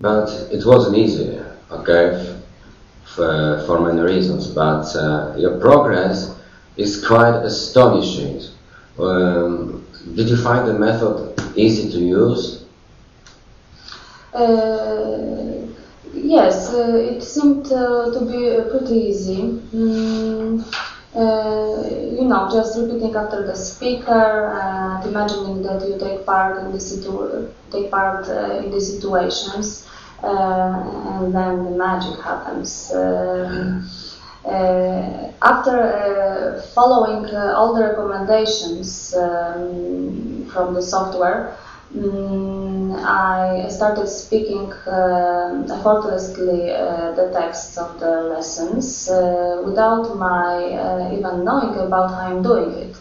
But it wasn't easy, okay, for, for many reasons. But uh, your progress is quite astonishing. Um, did you find the method easy to use? Uh, yes, uh, it seemed uh, to be uh, pretty easy. Mm, uh, you know, just repeating after the speaker and imagining that you take part in the situ- take part uh, in the situations, and then the magic happens. Um, uh, after uh, following uh, all the recommendations um, from the software, mm, I started speaking uh, effortlessly uh, the texts of the lessons uh, without my uh, even knowing about how I'm doing it.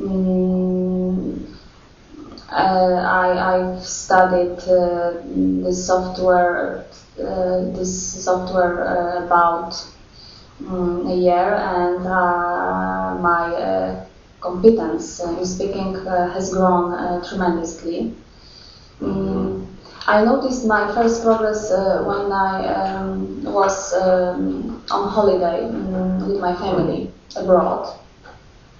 Uh, I, I've studied uh, the software, uh, this software uh, about um, a year, and uh, my uh, competence in speaking uh, has grown uh, tremendously. Mm, I noticed my first progress uh, when I um, was um, on holiday mm, with my family abroad.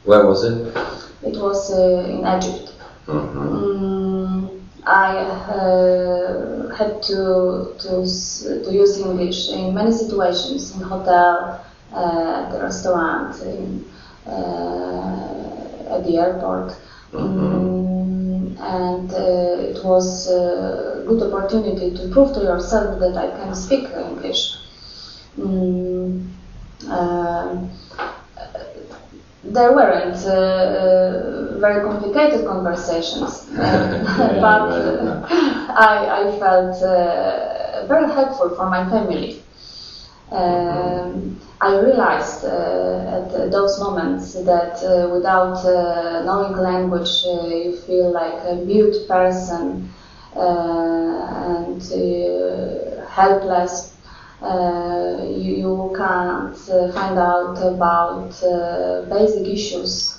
Where was it? It was uh, in Egypt. Mm, I uh, had to, to, to use English in many situations in hotel, uh, at the restaurant, in, uh, at the airport. Mm, and uh, it was a good opportunity to prove to yourself that I can speak English. Mm, um, there weren't uh, uh, very complicated conversations, Yeah, but uh, I, I felt uh, very helpful for my family. Um, I realized uh, at those moments that uh, without uh, knowing language, uh, you feel like a mute person uh, and uh, helpless uh, you, you can't uh, find out about uh, basic issues.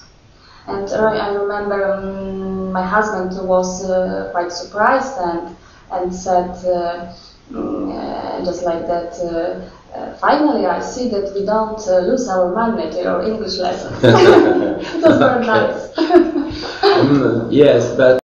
And I I remember um, my husband was uh, quite surprised and, and said, uh, mm, uh, just like that, uh, uh, finally I see that we don't uh, lose our money to your English lesson. it was very nice. Mm, yes, but